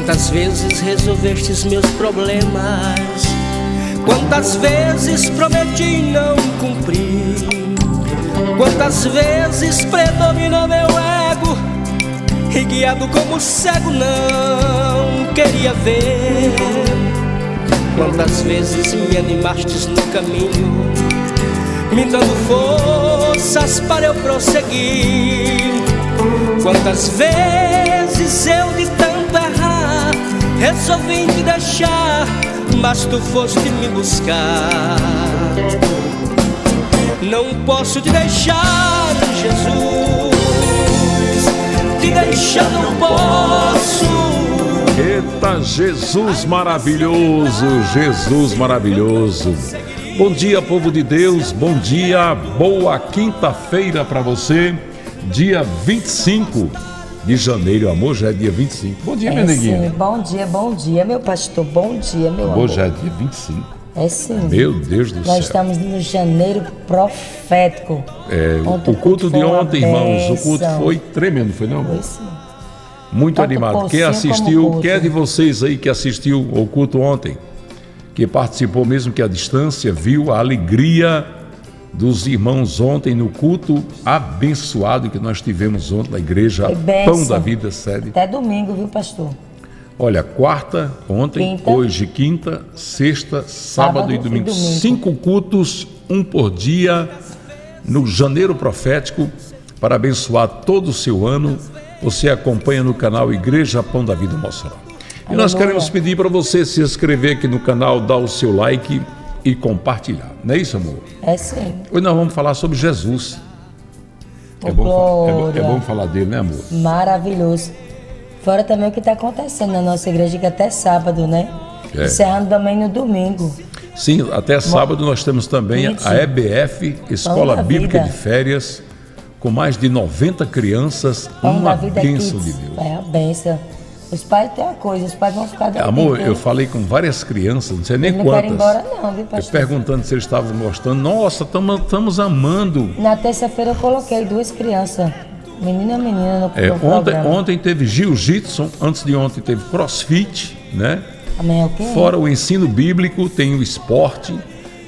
Quantas vezes resolvestes meus problemas? Quantas vezes prometi e não cumpri? Quantas vezes predominou meu ego e guiado como cego não queria ver? Quantas vezes me animastes no caminho, me dando forças para eu prosseguir? Quantas vezes eu resolvi te deixar, mas tu foste me buscar. Não posso te deixar, Jesus. Te deixar não posso. Eita, Jesus maravilhoso, Jesus maravilhoso. Bom dia, povo de Deus, bom dia, boa quinta-feira para você, dia 25 de janeiro, amor, já é dia 25. Bom dia, é, minha neguinha. Sim, bom dia, bom dia, meu pastor, bom dia, meu amor. Amor, já é dia 25. É sim. Meu Deus do Nós céu. Nós estamos no janeiro profético. É, o, o culto de ontem, irmãos, o culto foi tremendo, foi não? Foi sim. Muito Tanto animado. Quem assistiu, quem é de vocês aí que assistiu o culto ontem, que participou mesmo que à distância, viu a alegria dos irmãos ontem no culto abençoado que nós tivemos ontem na igreja Pão da Vida sede. Até domingo, viu, pastor? Olha, quarta, ontem, quinta. hoje, quinta, sexta, sábado, sábado e, domingo. e domingo. Cinco cultos, um por dia, no janeiro profético, para abençoar todo o seu ano. Você acompanha no canal Igreja Pão da Vida Mossoró. E nós queremos pedir para você se inscrever aqui no canal, dar o seu like e compartilhar. Não é isso, amor? É sim. Hoje nós vamos falar sobre Jesus. É bom, é, bom, é bom falar dele, né, amor? Maravilhoso. Fora também o que está acontecendo na nossa igreja, que até sábado, né? É. Encerrando também no domingo. Sim, até sábado nós temos também a EBF, Escola Bíblica de Férias, com mais de 90 crianças, Pão uma bênção de Deus. É a bênção. Os pais têm uma coisa, os pais vão ficar da Amor, eu falei com várias crianças, não sei nem não quantas. Não embora não, viu, pastor? Eu perguntando se eles estavam gostando. Nossa, estamos amando. Na terça-feira eu coloquei duas crianças, menina e menina, no, é, no ontem, programa. ontem teve jiu-jitsu, antes de ontem teve crossfit, né? Amanhã é o quê? Fora o ensino bíblico, tem o esporte,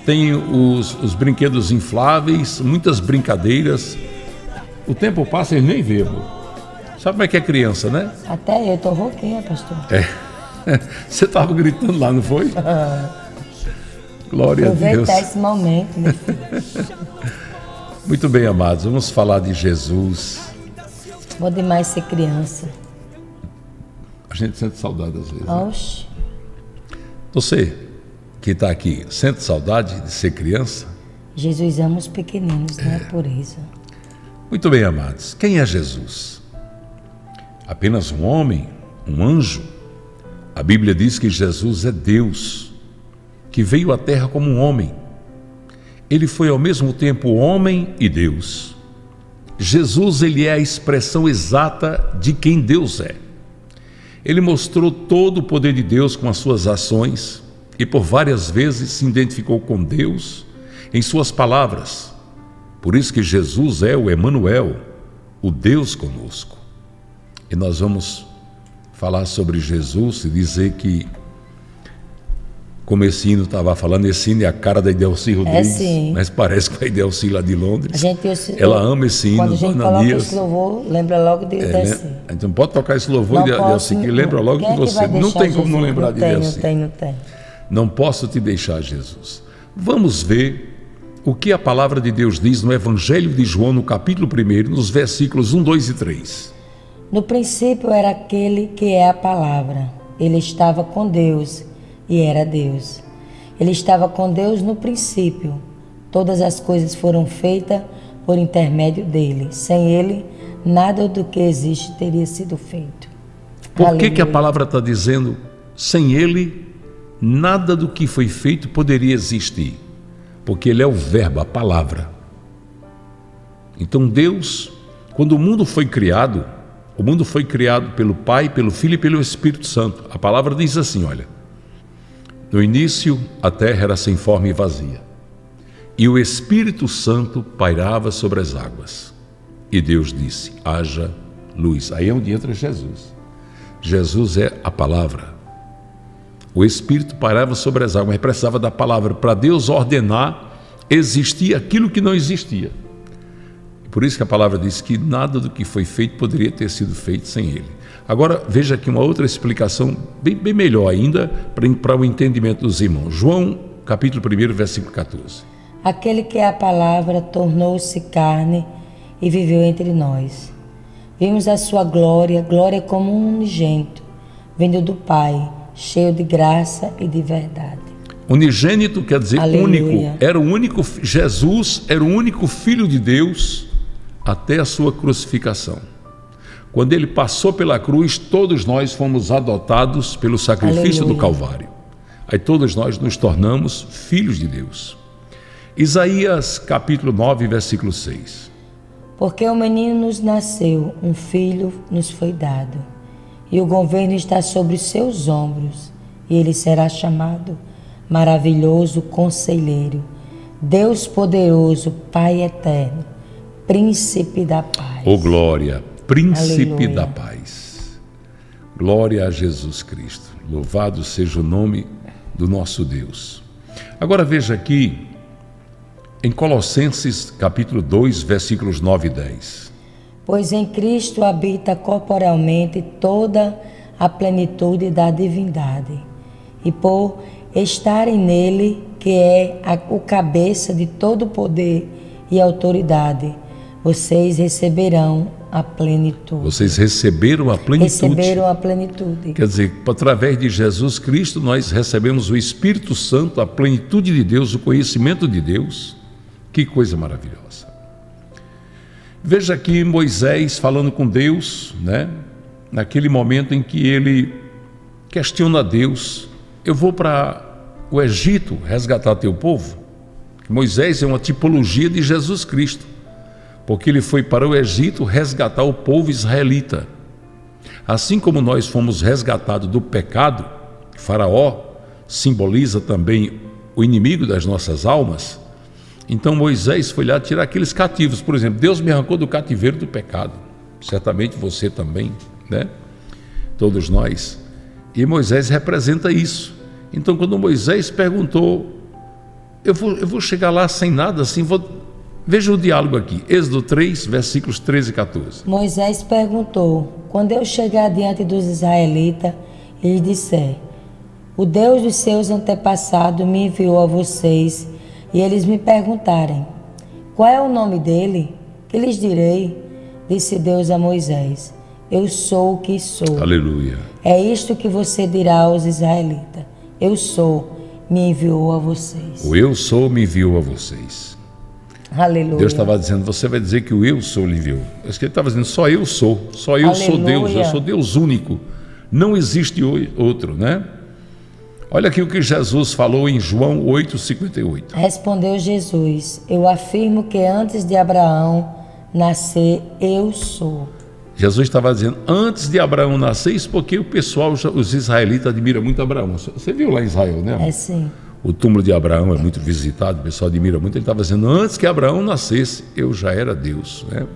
tem os, os brinquedos infláveis, muitas brincadeiras. O tempo passa e nem vê, amor. Sabe como é que é criança, né? Até eu tô rouquinha, pastor. É. Você estava gritando lá, não foi? Glória a Deus. Aproveitar esse momento. Muito bem, amados. Vamos falar de Jesus. Vou demais ser criança. A gente sente saudade às vezes. Oxe. Né? Você que está aqui, sente saudade de ser criança? Jesus ama os pequeninos, é. não é por isso. Muito bem, amados. Quem é Jesus? Apenas um homem, um anjo. A Bíblia diz que Jesus é Deus, que veio à terra como um homem. Ele foi ao mesmo tempo homem e Deus. Jesus ele é a expressão exata de quem Deus é. Ele mostrou todo o poder de Deus com as suas ações e por várias vezes se identificou com Deus em suas palavras. Por isso que Jesus é o Emanuel, o Deus conosco. E nós vamos falar sobre Jesus e dizer que, como esse hino estava falando, esse hino é a cara da Idelci Rodrigues, é, mas parece com a Idelci lá de Londres. Gente, eu, Ela ama esse hino, Quando a gente coloca esse louvor, lembra logo de Idelci. É, então pode tocar esse louvor de Idelci, que lembra logo é de você. Não tem como Jesus? não lembrar não de tem, Idelci. Não tem, não tem. Não posso te deixar, Jesus. Vamos ver o que a palavra de Deus diz no Evangelho de João, no capítulo 1, nos versículos 1, 2 e 3. No princípio era aquele que é a palavra. Ele estava com Deus e era Deus. Ele estava com Deus no princípio. Todas as coisas foram feitas por intermédio dele. Sem ele, nada do que existe teria sido feito. Por que, que a palavra está dizendo sem ele, nada do que foi feito poderia existir? Porque ele é o Verbo, a palavra. Então Deus, quando o mundo foi criado, o mundo foi criado pelo Pai, pelo Filho e pelo Espírito Santo. A palavra diz assim: olha. No início, a terra era sem forma e vazia, e o Espírito Santo pairava sobre as águas. E Deus disse: haja luz. Aí é onde entra Jesus. Jesus é a palavra. O Espírito parava sobre as águas, mas precisava da palavra para Deus ordenar existir aquilo que não existia. Por isso que a palavra diz que nada do que foi feito poderia ter sido feito sem ele. Agora veja aqui uma outra explicação, bem, bem melhor ainda, para o entendimento dos irmãos. João, capítulo 1, versículo 14. Aquele que é a palavra tornou-se carne e viveu entre nós. Vimos a sua glória, glória como um unigênito, vindo do Pai, cheio de graça e de verdade. Unigênito quer dizer Aleluia. único. Era o único Jesus era o único filho de Deus até a sua crucificação. Quando ele passou pela cruz, todos nós fomos adotados pelo sacrifício Aleluia. do Calvário. Aí todos nós nos tornamos filhos de Deus. Isaías capítulo 9, versículo 6. Porque o menino nos nasceu, um filho nos foi dado, e o governo está sobre os seus ombros, e ele será chamado Maravilhoso Conselheiro, Deus Poderoso, Pai Eterno, Príncipe da Paz. Ô glória, príncipe Aleluia. da paz. Glória a Jesus Cristo. Louvado seja o nome do nosso Deus. Agora veja aqui em Colossenses capítulo 2, versículos 9 e 10. Pois em Cristo habita corporalmente toda a plenitude da divindade, e por estarem nele, que é a- o cabeça de todo poder e autoridade, vocês receberão a plenitude. Vocês receberam a plenitude. Receberam a plenitude. Quer dizer, através de Jesus Cristo, nós recebemos o Espírito Santo, a plenitude de Deus, o conhecimento de Deus. Que coisa maravilhosa. Veja aqui Moisés falando com Deus, né? Naquele momento em que ele questiona Deus: Eu vou para o Egito resgatar teu povo? Moisés é uma tipologia de Jesus Cristo, porque ele foi para o Egito resgatar o povo israelita. Assim como nós fomos resgatados do pecado, Faraó simboliza também o inimigo das nossas almas. Então Moisés foi lá tirar aqueles cativos. Por exemplo, Deus me arrancou do cativeiro do pecado. Certamente você também, né? Todos nós. E Moisés representa isso. Então, quando Moisés perguntou, eu vou, eu vou chegar lá sem nada assim, vou. Veja o diálogo aqui, Êxodo 3, versículos 13 e 14. Moisés perguntou: Quando eu chegar diante dos israelitas e lhes disser: O Deus dos seus antepassados me enviou a vocês, e eles me perguntarem: Qual é o nome dele? Que lhes direi? Disse Deus a Moisés: Eu sou o que sou. Aleluia. É isto que você dirá aos israelitas: Eu sou, me enviou a vocês. O eu sou me enviou a vocês. Aleluia. Deus estava dizendo, você vai dizer que o eu sou lhe enviou. Acho que ele estava dizendo, só eu sou, só eu sou Aleluia. Deus, eu sou Deus único. Não existe outro, né? Olha aqui o que Jesus falou em João 8,58. Respondeu Jesus: Eu afirmo que antes de Abraão nascer, eu sou. Jesus estava dizendo, antes de Abraão nascer, isso porque o pessoal, os israelitas admiram muito Abraão. Você viu lá em Israel, né? É sim. O túmulo de Abraão é muito visitado, o pessoal admira muito. Ele estava dizendo, antes que Abraão nascesse, eu já era Deus. Né?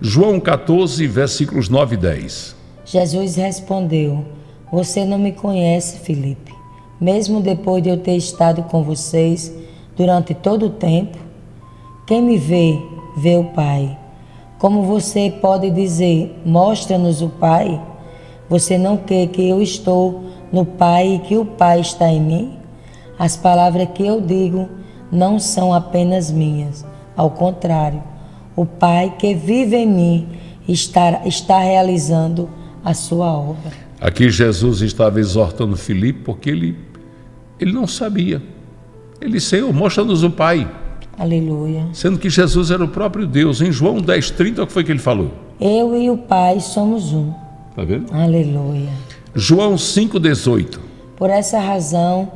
João 14, versículos 9 e 10. Jesus respondeu: Você não me conhece, Felipe, mesmo depois de eu ter estado com vocês durante todo o tempo. Quem me vê, vê o Pai. Como você pode dizer, mostra-nos o Pai? Você não quer que eu estou no Pai e que o Pai está em mim? As palavras que eu digo não são apenas minhas, ao contrário, o Pai que vive em mim está, está realizando a sua obra. Aqui Jesus estava exortando Filipe porque ele, ele não sabia. Ele Senhor, mostra-nos o Pai. Aleluia. Sendo que Jesus era o próprio Deus. Em João 10, 30, o que foi que ele falou? Eu e o Pai somos um. Está vendo? Aleluia. João 5, 18. Por essa razão,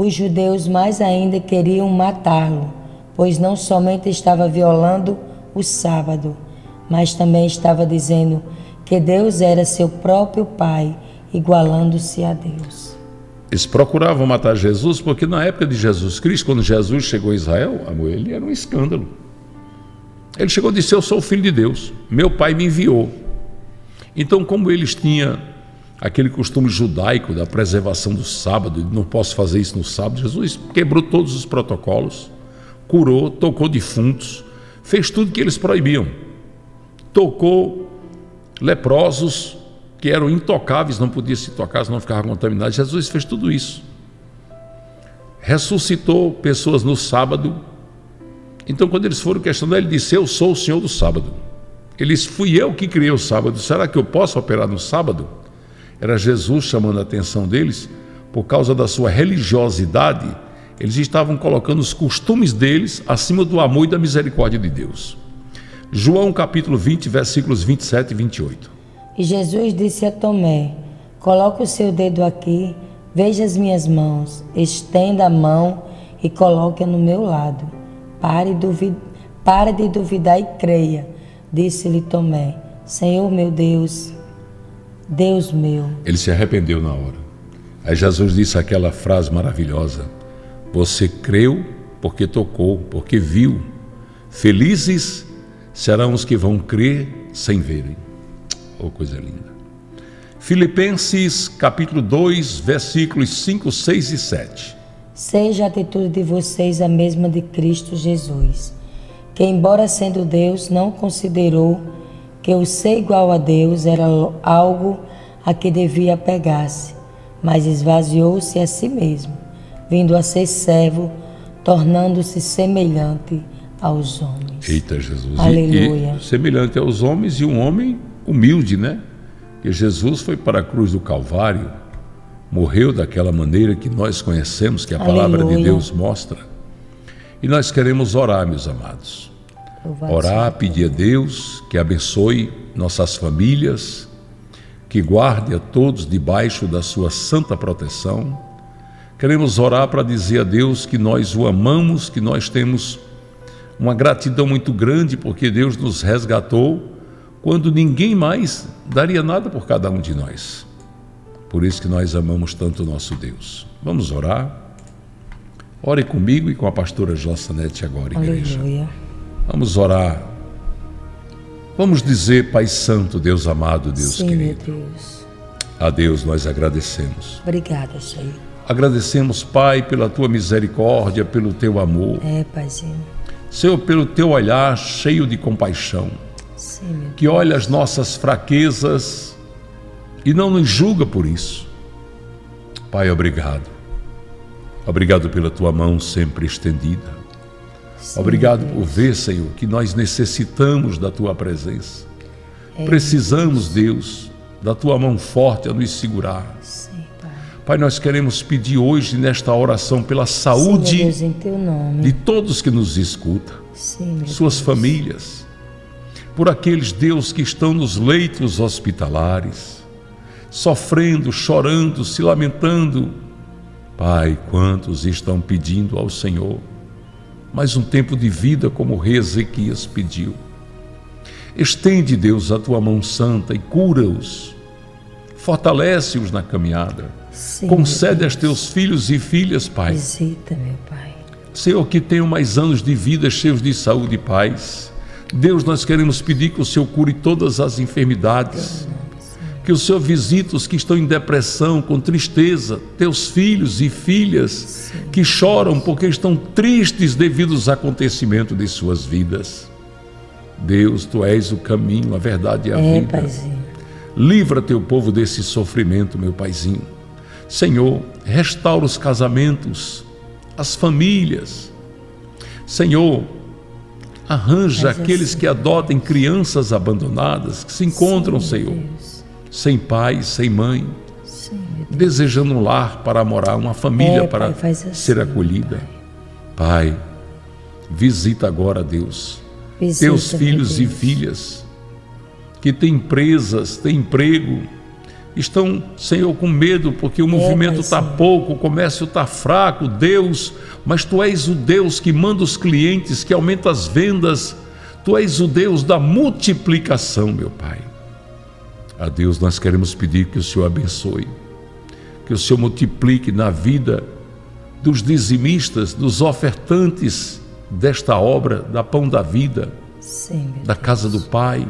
os judeus mais ainda queriam matá-lo, pois não somente estava violando o sábado, mas também estava dizendo que Deus era seu próprio Pai, igualando-se a Deus. Eles procuravam matar Jesus porque na época de Jesus Cristo, quando Jesus chegou a Israel, ele era um escândalo. Ele chegou e disse: Eu sou o filho de Deus, meu pai me enviou. Então, como eles tinham aquele costume judaico da preservação do sábado, não posso fazer isso no sábado. Jesus quebrou todos os protocolos, curou, tocou defuntos, fez tudo que eles proibiam. Tocou leprosos que eram intocáveis, não podiam se tocar, não ficavam contaminados. Jesus fez tudo isso. Ressuscitou pessoas no sábado. Então, quando eles foram questionar, ele disse: Eu sou o Senhor do sábado. Ele disse: Fui eu que criei o sábado. Será que eu posso operar no sábado? Era Jesus chamando a atenção deles por causa da sua religiosidade. Eles estavam colocando os costumes deles acima do amor e da misericórdia de Deus. João capítulo 20, versículos 27 e 28. E Jesus disse a Tomé: Coloque o seu dedo aqui, veja as minhas mãos, estenda a mão e coloque-a no meu lado. Pare, duvid... Pare de duvidar e creia. Disse-lhe Tomé: Senhor meu Deus, Deus meu. Ele se arrependeu na hora. Aí Jesus disse aquela frase maravilhosa: Você creu porque tocou, porque viu. Felizes serão os que vão crer sem verem. Oh, coisa linda. Filipenses capítulo 2, versículos 5, 6 e 7. Seja a atitude de vocês a mesma de Cristo Jesus, que, embora sendo Deus, não considerou que o ser igual a Deus era algo a que devia apegar-se, mas esvaziou-se a si mesmo, vindo a ser servo, tornando-se semelhante aos homens. Eita Jesus. Aleluia. E, e, semelhante aos homens e um homem humilde, né? Que Jesus foi para a cruz do Calvário, morreu daquela maneira que nós conhecemos, que a Aleluia. palavra de Deus mostra. E nós queremos orar, meus amados. Orar, pedir a Deus que abençoe nossas famílias, que guarde a todos debaixo da sua santa proteção. Queremos orar para dizer a Deus que nós o amamos, que nós temos uma gratidão muito grande porque Deus nos resgatou quando ninguém mais daria nada por cada um de nós. Por isso que nós amamos tanto o nosso Deus. Vamos orar. Ore comigo e com a pastora Jossanete agora, igreja. Aleluia. Vamos orar. Vamos dizer, Pai Santo, Deus amado, Deus Sim, querido. Deus. A Deus nós agradecemos. Obrigada, Senhor. Agradecemos, Pai, pela tua misericórdia, pelo teu amor. É, Paizinho. Senhor, pelo teu olhar cheio de compaixão que olha as nossas fraquezas e não nos julga por isso. Pai, obrigado. Obrigado pela tua mão sempre estendida. Sim, obrigado por ver, Senhor, que nós necessitamos da tua presença. É, Precisamos, Deus, da tua mão forte a nos segurar. Sim, pai. pai. nós queremos pedir hoje, nesta oração, pela saúde Sim, Deus, de todos que nos escutam, suas Deus. famílias por aqueles, Deus, que estão nos leitos hospitalares, sofrendo, chorando, se lamentando. Pai, quantos estão pedindo ao Senhor mais um tempo de vida, como o rei Ezequias pediu. Estende, Deus, a tua mão santa e cura-os, fortalece-os na caminhada. Sim, Concede aos teus filhos e filhas, Pai. Visita, meu Pai. Senhor, que tenham mais anos de vida cheios de saúde e paz Deus, nós queremos pedir que o Senhor cure todas as enfermidades. Que o Senhor visite os que estão em depressão, com tristeza, teus filhos e filhas que choram porque estão tristes devido aos acontecimentos de suas vidas. Deus, tu és o caminho, a verdade e a é, vida. Paizinho. Livra teu povo desse sofrimento, meu paizinho. Senhor, restaura os casamentos, as famílias. Senhor, Arranja Mas aqueles assim, que adotem crianças abandonadas, que se encontram, sim, Senhor, Deus. Sem pai, sem mãe, sim, desejando um lar para morar, uma família é, para pai, assim, ser acolhida. Pai. pai. visita agora, Deus, visita, teus filhos e filhas que têm empresas, têm emprego, estão, Senhor, com medo porque o é, movimento está pouco, o comércio está fraco, Deus, mas Tu és o Deus que manda os clientes, que aumenta as vendas, Tu és o Deus da multiplicação, meu Pai. A Deus nós queremos pedir que o Senhor abençoe, que o Senhor multiplique na vida dos dizimistas, dos ofertantes desta obra, da pão da vida, Sim, da casa do Pai,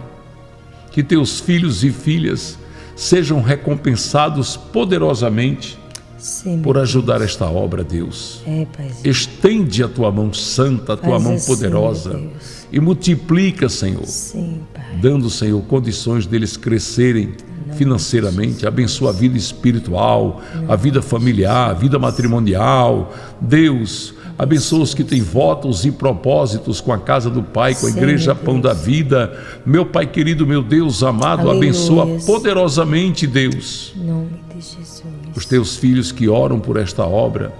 que teus filhos e filhas sejam recompensados poderosamente Sim, por ajudar esta obra, Deus. É, Paizinho. Estende a tua mão santa, a tua Faz mão assim, poderosa Deus. e multiplica, Senhor, Sim, dando, Senhor, condições deles crescerem financeiramente, abençoa a vida espiritual, a vida familiar, a vida matrimonial. Deus, abençoa os que têm votos e propósitos com a casa do Pai, com a igreja Pão da Vida. Meu Pai querido, meu Deus amado, Aleluia. abençoa poderosamente, Deus Em nome de Jesus. os teus filhos que oram por esta obra,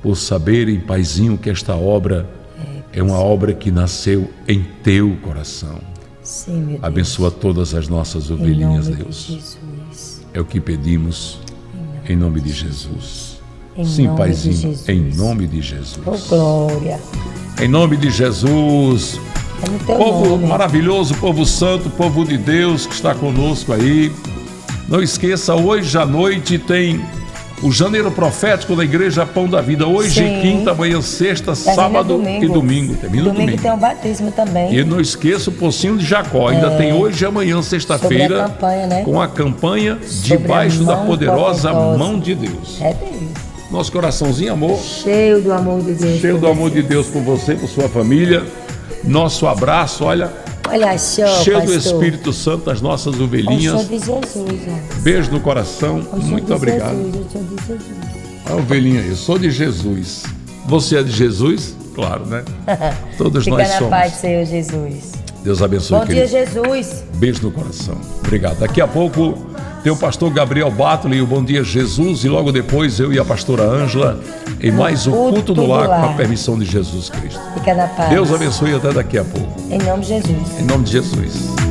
por saberem, Paizinho, que esta obra é uma obra que nasceu em teu coração. Sim, meu Deus. Abençoa todas as nossas Em ovelhinhas, nome Deus. de Jesus. É o que pedimos em nome de Jesus. Em Sim, nome Paizinho, de Jesus. em nome de Jesus. Oh, glória. Em nome de Jesus. É Povo nome. maravilhoso, povo santo, povo de Deus que está conosco aí. Não esqueça, hoje à noite tem o Janeiro Profético da Igreja Pão da Vida. Hoje, Sim. quinta, amanhã, sexta, Termina sábado e domingo. Termina domingo. domingo. tem um batismo também. E não esqueça o Pocinho de Jacó. Ainda tem hoje e amanhã, sexta-feira, É. Né? com a campanha Sobre Debaixo da Poderosa poderosa. Mão de Deus. É Deus. Nosso coraçãozinho, amor, Cheio do amor de Deus. cheio do amor de Deus por você, por sua família. Nosso abraço, olha, Olha só, cheio do pastor. Espírito Santo, as nossas ovelhinhas. de Jesus. Beijo no coração, muito de obrigado. Jesus, som de Jesus. A ovelhinha aí, eu sou de Jesus. Você é de Jesus? Claro, né? Todos Fica nós na somos. paz, Senhor Jesus. Deus abençoe, Bom dia, querido. Jesus. Beijo no coração. Obrigado. Daqui a pouco tem o pastor Gabriel Batley, o Bom Dia Jesus, e logo depois eu e a pastora Ângela em mais um Culto culto do lar com a lar. permissão de Jesus Cristo. Fica na paz. Deus abençoe até daqui a pouco. Em nome de Jesus. Em nome de Jesus.